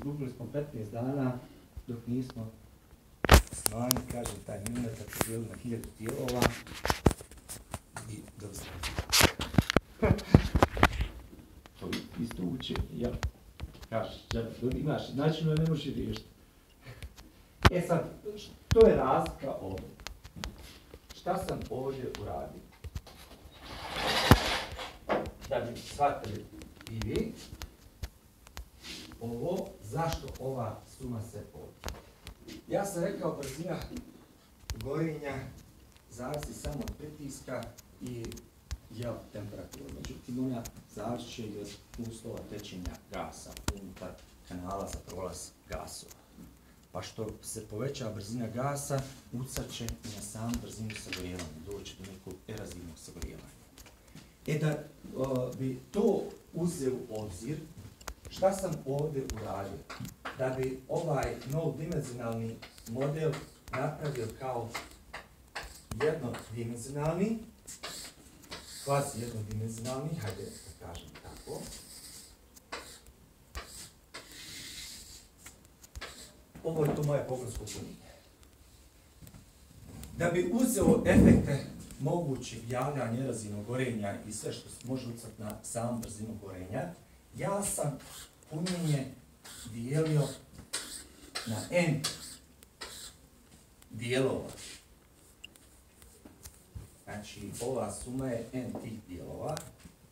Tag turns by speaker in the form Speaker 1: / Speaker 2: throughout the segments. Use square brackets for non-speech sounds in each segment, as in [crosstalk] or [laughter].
Speaker 1: izgubili smo 15 dana dok nismo snani, kažem, taj milimetar podijelili na hiljadu dijelova i se [laughs] To isto uče, jel? Kažeš, imaš, načinu ne možeš riješiti. E sad, što je razlika ovdje? Šta sam ovdje uradio? Da bi shvatili i vi, ovo, zašto ova suma se ovdje? Ja sam rekao brzina gorenja zavisi samo od pritiska i jel, temperatura. Međutim, ona završi i od uslova tečenja gasa unutar kanala za prolaz gasova. Pa što se poveća brzina gasa, ucat će na samu brzinu sagrijevanja, doći do nekog erazivnog sagrijevanja. E da bi to uzeo u obzir, šta sam ovdje uradio? Da bi ovaj dimenzionalni model napravio kao jednodimenzionalni, kvazi jednodimenzionalni, hajde da kažem tako, ovo je to moje pogledsko punjenje. Da bi uzeo efekte mogućeg javljanja razinog gorenja i sve što može ucati na samu brzinu gorenja, ja sam punjenje dijelio na n dijelova. Znači, ova suma je n tih dijelova.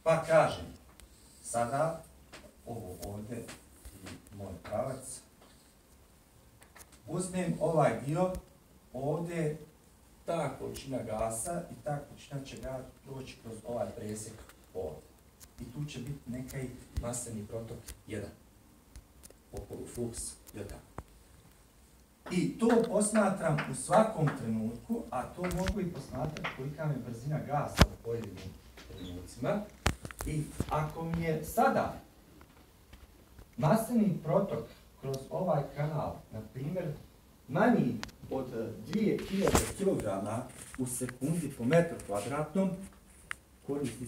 Speaker 1: Pa kažem, sada ovo ovdje moj pravac, uzmem ovaj dio, ovdje ta količina gasa i ta količina će proći kroz ovaj presjek ovdje. I tu će biti nekaj maseni protok 1. Okolo fluks 1. I to posmatram u svakom trenutku, a to mogu i posmatrati kolika mi je brzina gasa u pojedinim trenucima. I ako mi je sada maseni protok kroz ovaj kanal, na primjer, manji od 2000 kg u sekundi po metru kvadratnom, koristi